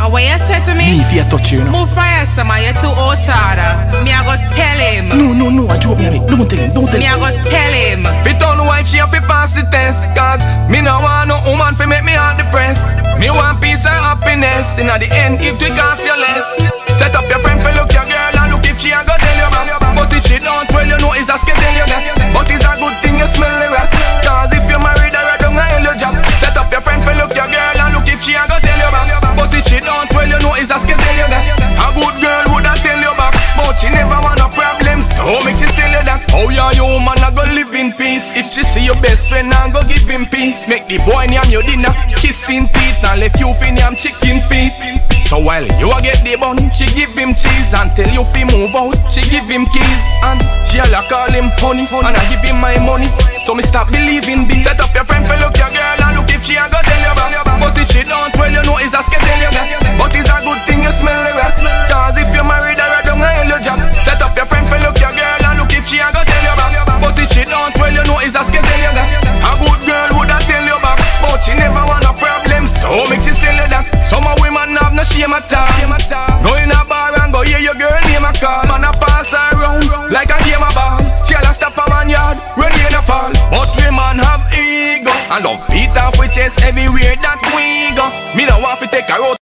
And what you said to me? Me if you touch you, you know. Move fire, some You're too old harder. Me I go tell him. No, no, no, I joke me a. Don't tell him, don't tell him. Me I him. go tell him. Fit on wife, she have to pass the test Cause me no want no woman fi make me heart depressed Me want peace and happiness In at the end, if we cost you less you that. Oh yeah, you woman a go live in peace? If she see your best friend and go give him peace. Make the boy name your dinner Kissing teeth and left you fin yam chicken feet. So while you a get the bun She give him cheese and tell you fi move out. She give him keys and she a call him honey And I give him my money. So me stop believing be Set up your friend shame at all Go in a bar and go hear your girl name a call. Man a pass her round like a game of ball. She a stop a man yard when rain a fall. But women have ego. And love beat off with chest everywhere that we go. Me no want to take her out